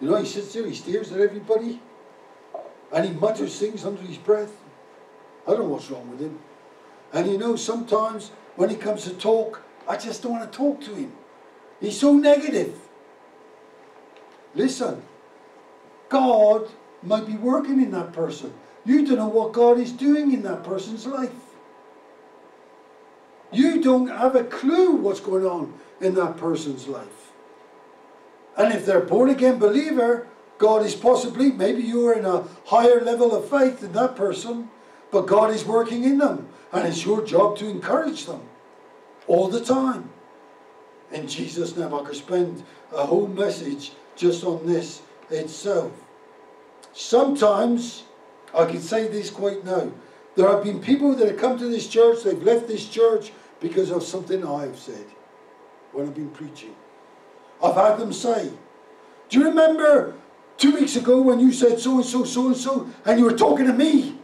S2: You know, he sits there, he stares at everybody, and he mutters things under his breath. I don't know what's wrong with him. And you know, sometimes when he comes to talk, I just don't want to talk to him. He's so negative. Listen, God might be working in that person. You don't know what God is doing in that person's life. You don't have a clue what's going on in that person's life. And if they're born again believer, God is possibly, maybe you're in a higher level of faith than that person, but God is working in them. And it's your job to encourage them all the time. In Jesus' name, I could spend a whole message just on this itself. Sometimes, I can say this quite now, there have been people that have come to this church, they've left this church because of something I've said when I've been preaching. I've had them say, Do you remember two weeks ago when you said so and so, so and so, and you were talking to me?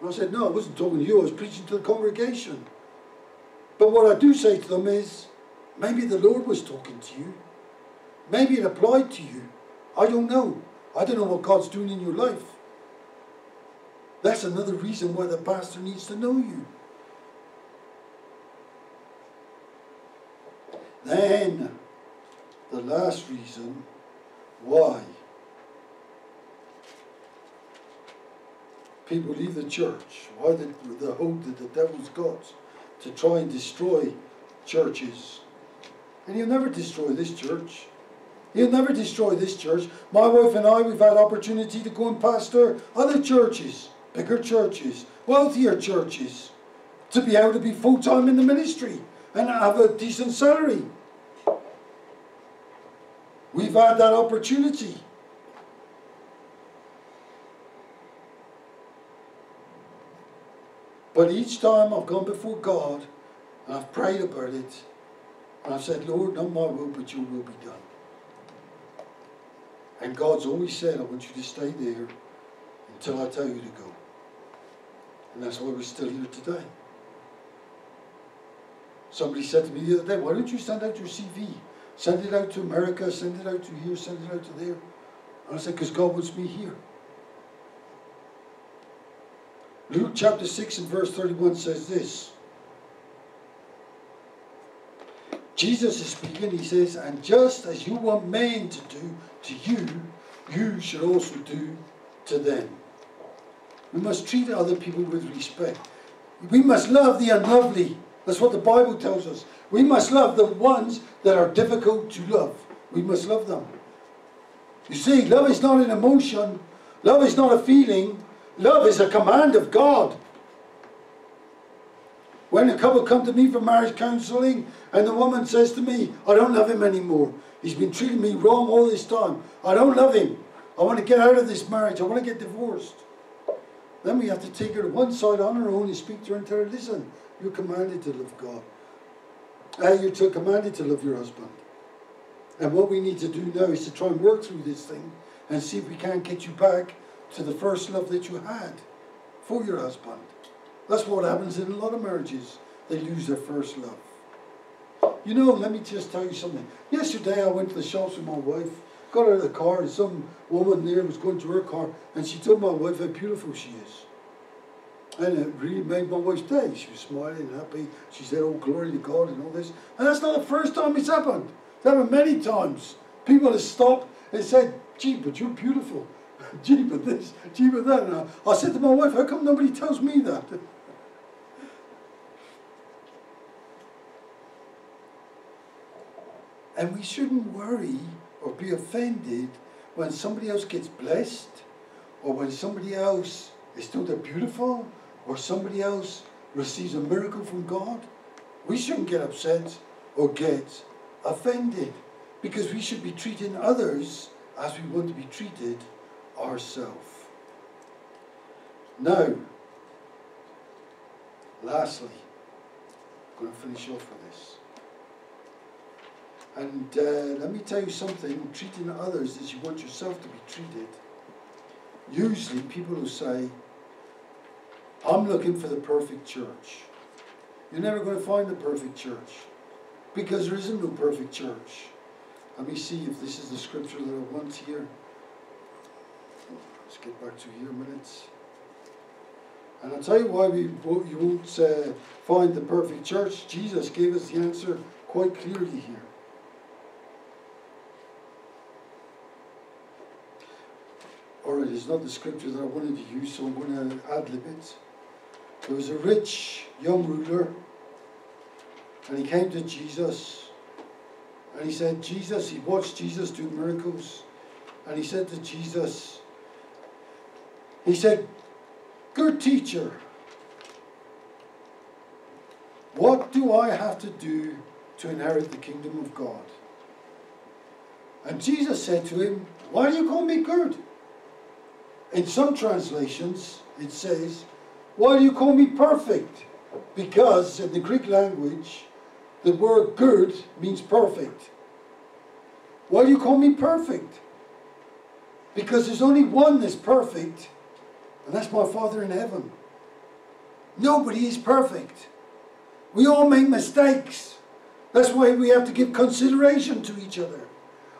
S2: And I said, No, I wasn't talking to you, I was preaching to the congregation. But what I do say to them is, maybe the Lord was talking to you. Maybe it applied to you. I don't know. I don't know what God's doing in your life. That's another reason why the pastor needs to know you. Then, the last reason why people leave the church, why the, the hope that the devil's got to try and destroy churches. And he'll never destroy this church. He'll never destroy this church. My wife and I, we've had opportunity to go and pastor other churches, bigger churches, wealthier churches, to be able to be full time in the ministry and have a decent salary. We've had that opportunity. But each time I've gone before God and I've prayed about it, and I've said, Lord, not my will, but your will be done. And God's always said, I want you to stay there until I tell you to go. And that's why we're still here today. Somebody said to me the other day, why don't you send out your CV? Send it out to America, send it out to here, send it out to there. And I said, because God wants me here. Luke chapter 6 and verse 31 says this. Jesus is speaking, he says, and just as you want men to do to you, you should also do to them. We must treat other people with respect. We must love the unlovely. That's what the Bible tells us. We must love the ones that are difficult to love. We must love them. You see, love is not an emotion. Love is not a feeling. Love is a command of God. When a couple come to me for marriage counseling and the woman says to me, I don't love him anymore. He's been treating me wrong all this time. I don't love him. I want to get out of this marriage. I want to get divorced. Then we have to take her to one side on her own and speak to her and tell her, listen, you're commanded to love God. Uh, you're commanded to love your husband. And what we need to do now is to try and work through this thing and see if we can't get you back to the first love that you had for your husband. That's what happens in a lot of marriages. They lose their first love. You know, let me just tell you something. Yesterday I went to the shops with my wife, got out of the car, and some woman there was going to her car, and she told my wife how beautiful she is. And it really made my wife's day. She was smiling and happy. She said, Oh, glory to God and all this. And that's not the first time it's happened. It's happened many times. People have stopped and said, Gee, but you're beautiful. Gee, but this, gee, but that. And I, I said to my wife, How come nobody tells me that? And we shouldn't worry or be offended when somebody else gets blessed or when somebody else is told they're beautiful or somebody else receives a miracle from God. We shouldn't get upset or get offended because we should be treating others as we want to be treated ourselves. Now, lastly, I'm going to finish off with this. And uh, let me tell you something treating others as you want yourself to be treated. Usually, people will say, I'm looking for the perfect church. You're never going to find the perfect church because there isn't no perfect church. Let me see if this is the scripture that I want here. Let's get back to here a minute. And I'll tell you why we, you won't uh, find the perfect church. Jesus gave us the answer quite clearly here. Or it is not the scripture that I wanted to use, so I'm going to ad lib it. There was a rich young ruler, and he came to Jesus, and he said, Jesus, he watched Jesus do miracles, and he said to Jesus, he said, Good teacher, what do I have to do to inherit the kingdom of God? And Jesus said to him, Why do you call me good? In some translations, it says, why do you call me perfect? Because in the Greek language, the word good means perfect. Why do you call me perfect? Because there's only one that's perfect, and that's my Father in heaven. Nobody is perfect. We all make mistakes. That's why we have to give consideration to each other.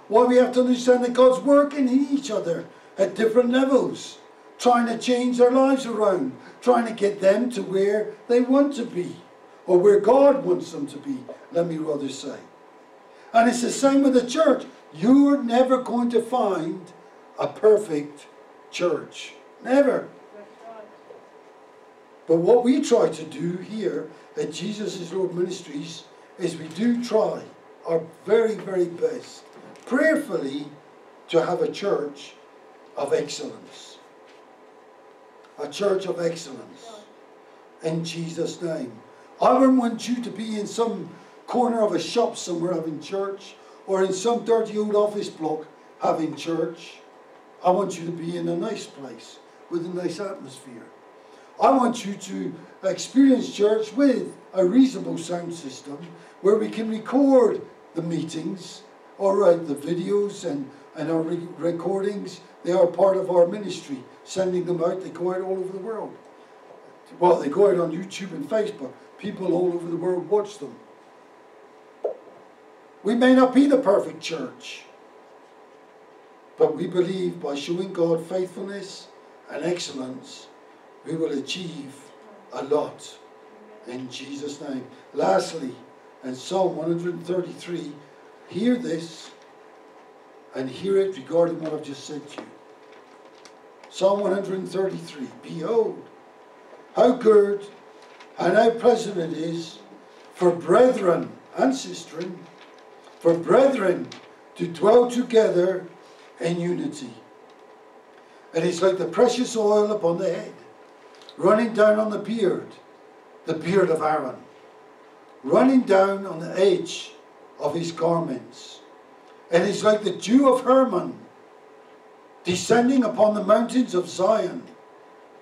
S2: Why we have to understand that God's working in each other at different levels trying to change their lives around, trying to get them to where they want to be, or where God wants them to be, let me rather say. And it's the same with the church. You're never going to find a perfect church. Never. But what we try to do here at Jesus Lord Ministries is we do try our very, very best, prayerfully to have a church of excellence. A church of excellence. In Jesus' name. I wouldn't want you to be in some corner of a shop somewhere having church or in some dirty old office block having church. I want you to be in a nice place with a nice atmosphere. I want you to experience church with a reasonable sound system where we can record the meetings, all right, the videos and, and our re- recordings. They are part of our ministry, sending them out. They go out all over the world. Well, they go out on YouTube and Facebook. People all over the world watch them. We may not be the perfect church, but we believe by showing God faithfulness and excellence, we will achieve a lot in Jesus' name. Lastly, in Psalm 133, hear this and hear it regarding what I've just said to you. Psalm 133 Behold, how good and how pleasant it is for brethren and sistren, for brethren to dwell together in unity. And It is like the precious oil upon the head, running down on the beard, the beard of Aaron, running down on the edge of his garments. And It is like the dew of Hermon, descending upon the mountains of Zion.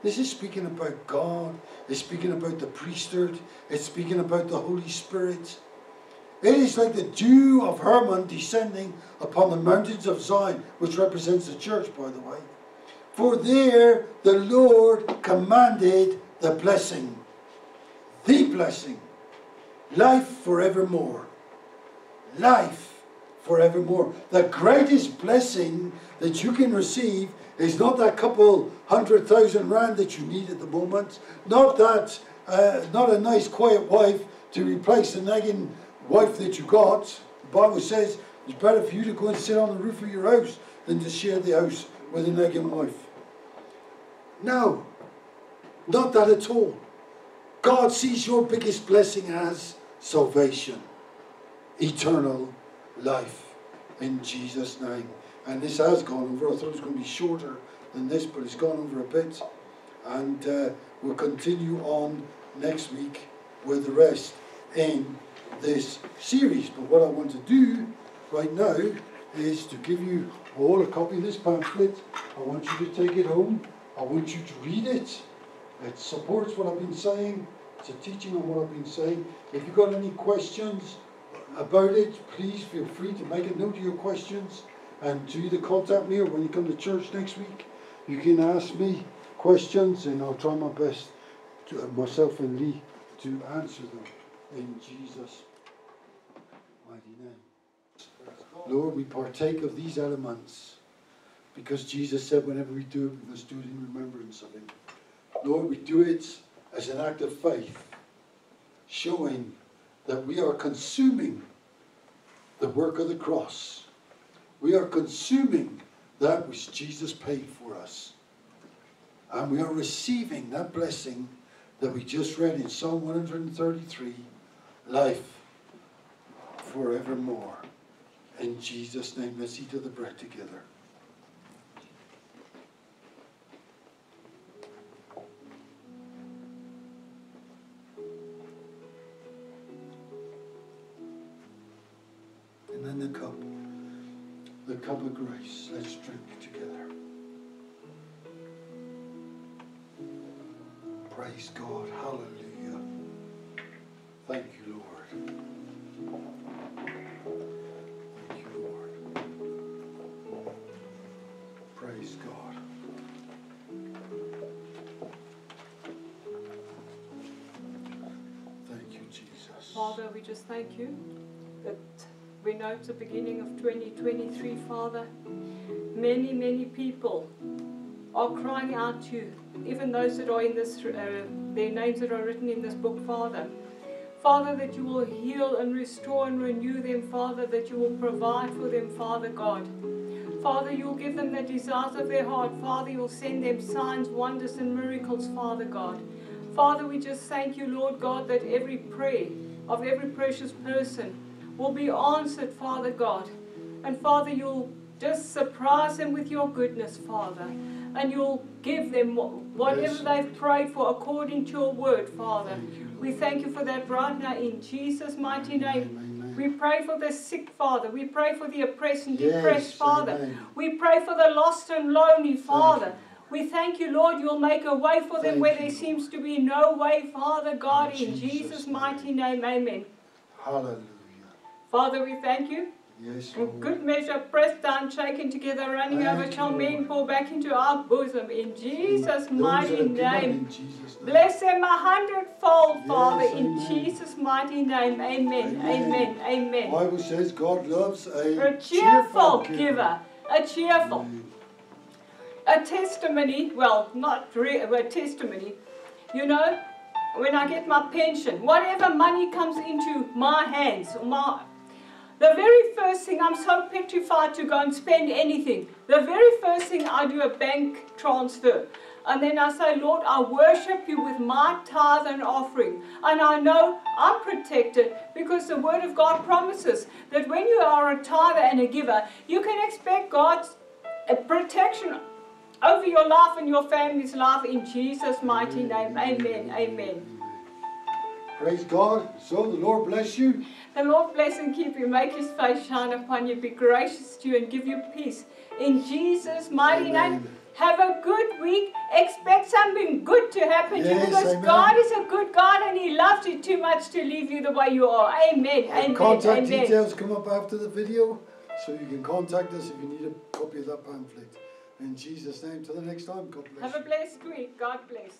S2: This is speaking about God. It's speaking about the priesthood. It's speaking about the Holy Spirit. It is like the dew of Hermon descending upon the mountains of Zion, which represents the church, by the way. For there the Lord commanded the blessing, the blessing, life forevermore. Life forevermore. The greatest blessing that you can receive is not that couple hundred thousand rand that you need at the moment, not that, uh, not a nice quiet wife to replace the nagging wife that you got. The Bible says it's better for you to go and sit on the roof of your house than to share the house with a nagging wife. No, not that at all. God sees your biggest blessing as salvation, eternal life in Jesus' name. And this has gone over. I thought it was going to be shorter than this, but it's gone over a bit. And uh, we'll continue on next week with the rest in this series. But what I want to do right now is to give you all a copy of this pamphlet. I want you to take it home. I want you to read it. It supports what I've been saying. It's a teaching on what I've been saying. If you've got any questions about it, please feel free to make a note of your questions and to either contact me or when you come to church next week, you can ask me questions and I'll try my best, to, myself and Lee, to answer them in Jesus' mighty name. Lord, we partake of these elements because Jesus said whenever we do it, we must do it in remembrance of Him. Lord, we do it as an act of faith, showing that we are consuming the work of the cross. We are consuming that which Jesus paid for us. And we are receiving that blessing that we just read in Psalm 133 life forevermore. In Jesus' name, let's eat of the bread together.
S1: Father, we just thank you that we know it's the beginning of 2023, Father. Many, many people are crying out to you, even those that are in this, uh, their names that are written in this book, Father. Father, that you will heal and restore and renew them, Father, that you will provide for them, Father God. Father, you'll give them the desires of their heart. Father, you'll send them signs, wonders, and miracles, Father God. Father, we just thank you, Lord God, that every prayer of every precious person will be answered, Father God. And Father, you'll just surprise them with your goodness, Father. And you'll give them whatever
S2: Yes.
S1: they've prayed for according to your word, Father. We thank you for that right now in Jesus' mighty name. We pray for the sick, Father. We pray for the oppressed and
S2: Yes,
S1: depressed, Father.
S2: amen.
S1: We pray for the lost and lonely, Father. We thank you, Lord, you'll make a way for them
S2: Thank
S1: where there seems to be no way, Father God,
S2: In
S1: in
S2: Jesus'
S1: Jesus' mighty name, amen.
S2: Hallelujah.
S1: Father, we thank you.
S2: Yes,
S1: In
S2: Lord.
S1: good measure, pressed down, shaken together, running
S2: Thank
S1: over, shall men pour back into our bosom. In Jesus' mighty name.
S2: Jesus' name.
S1: Bless them a hundredfold,
S2: Yes,
S1: Father, in. Jesus' mighty name. Amen.
S2: Amen.
S1: Amen. Amen.
S2: Bible says God loves a,
S1: A cheerful giver. A cheerful.
S2: Amen.
S1: A testimony, well, not a testimony. You know, when I get my pension, whatever money comes into my hands, my, the very first thing, I'm so petrified to go and spend anything. The very first thing I do a bank transfer. And then I say, Lord, I worship you with my tithe and offering. And I know I'm protected because the Word of God promises that when you are a tither and a giver, you can expect God's uh, protection over your life and your family's life in Jesus' mighty name. Amen. Amen.
S2: Praise God. So the Lord bless you.
S1: The Lord bless and keep you, make his face shine upon you, be gracious to you, and give you peace. In Jesus' mighty
S2: Amen.
S1: name, have a good week. Expect something good to happen to you because
S2: amen.
S1: God is a good God and He loves you too much to leave you the way you are. Amen. Amen.
S2: Contact
S1: Amen.
S2: details come up after the video, so you can contact us if you need a copy of that pamphlet. In Jesus' name, till the next time, God bless
S1: Have a blessed week. God bless.